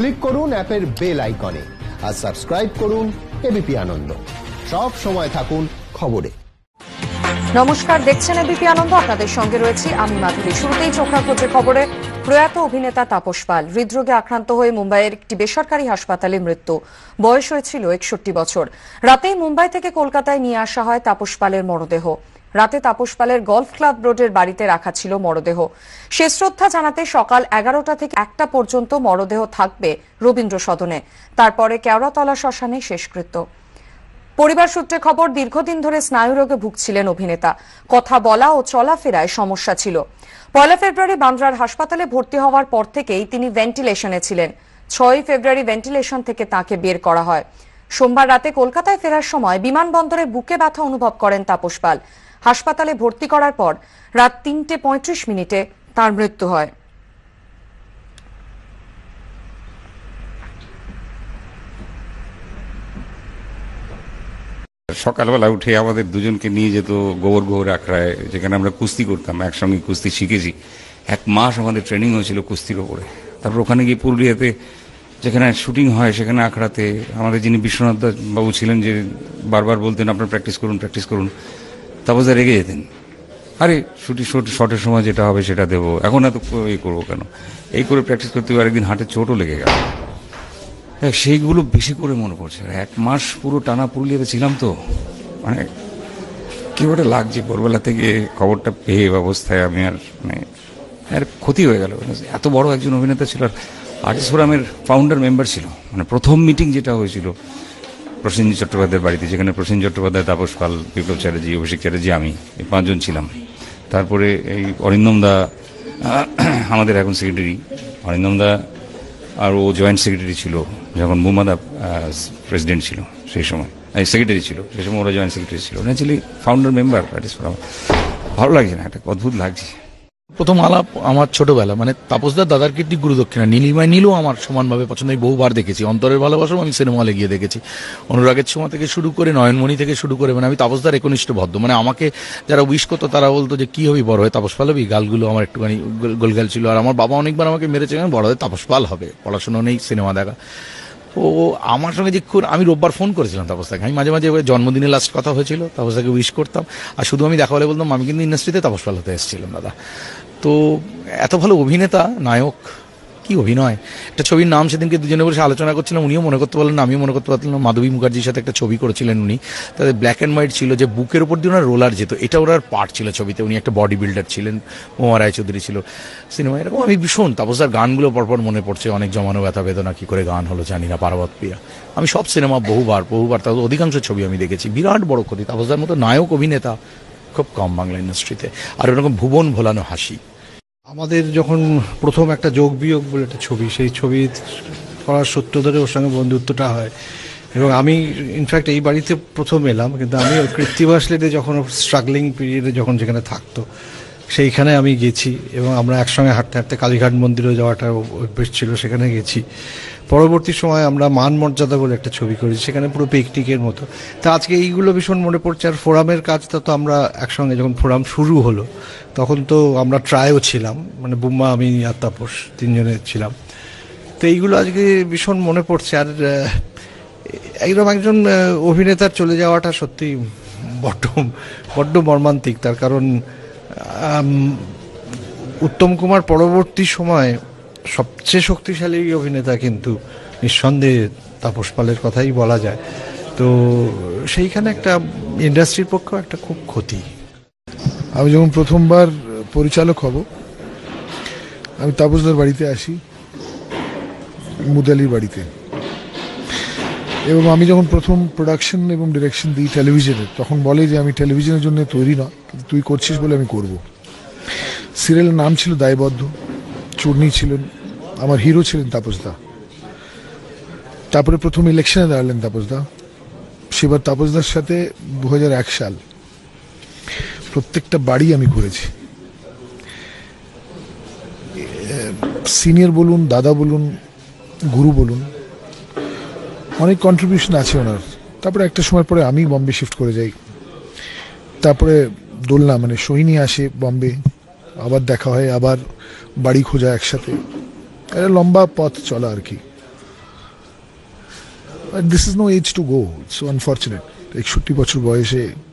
Click করুন অ্যাপের bell আইকনে আর সাবস্ক্রাইব করুন এবিপি আনন্দ। সব সময় থাকুন খবরে। নমস্কার, দেখছেন এবিপি আনন্দ? আপনাদের সঙ্গে রয়েছি আমি মাধুরী। শুরুতেই চোখ রাখছে খবরে প্রয়াত অভিনেতা তাপস পাল। হৃদরোগে আক্রান্ত হয়ে মুম্বাইয়ের একটি বেসরকারি হাসপাতালে মৃত্যু। বয়স হয়েছিল একষট্টি বছর। রাতেই মুম্বাই থেকে কলকাতায় নিয়ে আসা হয় তাপস পালের মরদেহ। রাতে তাপস পালের গলফ ক্লাব রোডের বাড়িতে রাখা ছিল মরদেহ। শেষ শ্রদ্ধা জানাতে সকাল এগারোটা থেকে একটা পর্যন্ত মরদেহ থাকবে রবীন্দ্র সদনে। তারপরে কেওড়াতলা শ্মশানে শেষকৃত্য। পরিবার সূত্রে খবর, দীর্ঘদিন ধরে স্নায়ুরোগে ভুগছিলেন অভিনেতা। কথা বলা ও চলাফেরায় সমস্যা ছিল। পয়লা ফেব্রুয়ারি বান্দ্রার হাসপাতালে ভর্তি হওয়ার পর থেকেই তিনি ভেন্টিলেশনে ছিলেন। ছয়ই ফেব্রুয়ারি ভেন্টিলেশন থেকে তাকে বের করা হয়। সোমবার রাতে কলকাতায় ফেরার সময় বিমানবন্দরে বুকে ব্যথা অনুভব করেন তাপস পাল। হাসপাতালে ভর্তি করার পর রাত তিনটে পঁয়ত্রিশ মিনিটে তার মৃত্যু হয়। সকালবেলা উঠে আমাদের দুজনকে নিয়ে যেত গোবর গোবর আখড়ায়, যেখানে আমরা কুস্তি করতাম, একসঙ্গে কুস্তি শিখেছি। এক মাস আমাদের ট্রেনিং হয়েছিল কুস্তির ওপরে। তারপর ওখানে গিয়ে পুরুলিয়াতে যেখানে শুটিং হয়, সেখানে আখড়াতে আমাদের যিনি বিশ্বনাথ বাবু ছিলেন যে বারবার বলতেন, আপনার প্র্যাকটিস করুন প্র্যাকটিস করুন। তারপর রেগে যেতেন। আরে শুটি শটের সময় যেটা হবে সেটা দেবো। এখন এত এই করব কেন? এই করে প্র্যাকটিস করতে আরেকদিন হাটে চোটও লেগে গেল। হ্যাঁ, সেইগুলো বেশি করে মনে পড়ছে। এক মাস পুরো টানা পুরুলিয়াতে ছিলাম তো। মানে কীভাবে লাগছে? ভোরবেলা থেকে খবরটা পেয়ে অবস্থায় আমি আর মানে আর ক্ষতি হয়ে গেল। এত বড় একজন অভিনেতা ছিল। আর আর্টিস্ট ফোরামের ফাউন্ডার মেম্বার ছিল। মানে প্রথম মিটিং যেটা হয়েছিল প্রসেনজিৎ চট্টোপাধ্যায়ের বাড়িতে, যেখানে প্রসেনজিৎ চট্টোপাধ্যায়, তাপস পাল, বিপ্লব চ্যাটার্জি, অভিষেক চ্যাটার্জি, আমি, এই পাঁচজন ছিলাম। তারপরে এই অরিন্দম দা আমাদের এখন সেক্রেটারি অরিন্দম দা আর ও জয়েন্ট সেক্রেটারি ছিল, যখন বুমাদা প্রেসিডেন্ট ছিল সেই সময়। এই সেক্রেটারি ছিল, সেই সময় ওরা জয়েন্ট সেক্রেটারি ছিল। ন্যাচুয়ালি ফাউন্ডার মেম্বার ভালো লাগছে না, একটা অদ্ভুত লাগছে। প্রথম আলাপ আমার ছোটবেলা মানে তাপসদার দাদার কীর্তি গুরুদক্ষিণা নীলিমায় নীলও আমার সমানভাবে পছন্দ, আমি বহুবার দেখেছি। অন্তরের ভালোবাসাও আমি সিনেমা হলে গিয়ে দেখেছি। অনুরাগের সময় থেকে শুরু করে, নয়নমণি থেকে শুরু করে মানে আমি তাপসদার একনিষ্ঠ ভদ্র। মানে আমাকে যারা উইশ করতো, তারা বলতো যে, কী হবি বড় হয়ে, তাপস পাল হবি? গালগুলো আমার একটুখানি গোল- গোলগাল ছিল। আর আমার বাবা অনেকবার আমাকে মেরেছে "আমি বড় হয়ে তাপস পাল হবে, পড়াশোনা নেই, সিনেমা দেখা। তো আমার সঙ্গে যে খুব, আমি রোববার ফোন করেছিলাম তাপসদাকে। আমি মাঝে মাঝে জন্মদিনে লাস্ট কথা হয়েছিল, তাপসদাকে উইশ করতাম। আর শুধু আমি দেখা হলে বলতাম, আমি কিন্তু ইন্ডাস্ট্রিতে তাপস পাল হতে এসেছিলাম, দাদা। তো এত ভালো অভিনেতা, নায়ক, কি অভিনয়? একটা ছবির নাম সেদিনকে দুজনে বসে আলোচনা করছিলাম, উনিও মনে করতে পারলেন আমিও মনে করতে পারলাম। মাধবী মুখার্জির সাথে একটা ছবি করেছিলেন উনি। তাদের ব্ল্যাক অ্যান্ড হোয়াইট ছিল যে বুকের উপর দিয়ে ওনার রোলার যেত, এটা ওনার পার্ট ছিল ছবিতে, উনি একটা বডি বিল্ডার ছিলেন মোমা রায়চৌধুরী ছিল। সিনেমা এরকম, আমি ভীষণ তাপসার গানগুলো পরপর মনে পড়ছে, অনেক জমানো ব্যথা বেদনা, কী করে গান হলো জানি না, পার্বত প্রিয়া। আমি সব সিনেমা বহুবার বহুবার, তার অধিকাংশ ছবি আমি দেখেছি, বিরাট বড় ক্ষতি তাপসার মতো নায়ক, অভিনেতা খুব কম বাংলা ইন্ডাস্ট্রিতে আর ওরকম ভুবন ভোলানো হাসি। আমাদের যখন প্রথম একটা যোগ বিয়োগ বলে একটা ছবি, সেই ছবি করার সূত্র ধরে ওর সঙ্গে বন্ধুত্বটা হয়। এবং আমি ইনফ্যাক্ট এই বাড়িতে প্রথম এলাম, কিন্তু আমি ওর কৃত্তিবাস লেডে যখন স্ট্রাগলিং পিরিয়ডে যখন যেখানে থাকতো, সেইখানে আমি গেছি এবং আমরা একসঙ্গে হাঁটতে হাঁটতে কালীঘাট মন্দিরে যাওয়াটা অভ্যেস ছিল, সেখানে গেছি। পরবর্তী সময় আমরা মান মর্যাদা বলে একটা ছবি করেছি, সেখানে পুরো পিকনিকের মতো। তা আজকে এইগুলো ভীষণ মনে পড়ছে, আর ফোরামের কাজটা তো আমরা একসঙ্গে যখন ফোরাম শুরু হলো, তখন তো আমরা ট্রায়ও ছিলাম মানে বুম্মা, আমি, আর তাপস তিনজনে ছিলাম। তো এইগুলো আজকে ভীষণ মনে পড়ছে, আর এইরকম একজন অভিনেতার চলে যাওয়াটা সত্যি বড্ড বড্ড মর্মান্তিক। তার কারণ উত্তম কুমার পরবর্তী সময় সবচেয়ে শক্তিশালী অভিনেতা কিন্তু নিঃসন্দেহে তাপস পালের কথাই বলা যায়। তো সেইখানে একটা ইন্ডাস্ট্রির পক্ষেও একটা খুব ক্ষতি। আমি যখন প্রথমবার পরিচালক হব, আমি তাপসদার বাড়িতে আসি, মুদালির বাড়িতে। এবং আমি যখন প্রথম প্রোডাকশন এবং ডিরেকশন দিই টেলিভিশনে তখন বলে যে আমি টেলিভিশনের জন্য তৈরি না কিন্তু তুই করছিস বলে আমি করব। সিরিয়ালের নাম ছিল দায়বদ্ধ। চূর্ণি ছিলেন, আমার হিরো ছিলেন তাপসদা তারপরে প্রথম ইলেকশনে দাঁড়ালেন তাপসদা সেবার তাপসদার সাথে দু সাল প্রত্যেকটা বাড়ি আমি ঘুরেছি। সিনিয়র বলুন, দাদা বলুন, গুরু বলুন, অনেক কন্ট্রিবিউশন আছে ওনার। তারপরে একটা সময় পরে আমি বম্বে শিফট করে যাই। তারপরে দোলনা মানে সোহিনী আসে বম্বে। আবার দেখা হয়, আবার বাড়ি খোঁজা একসাথে। একটা লম্বা পথ চলা আর কি। This is no age to go it's unfortunate একষট্টি বছর বয়সে